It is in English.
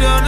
don't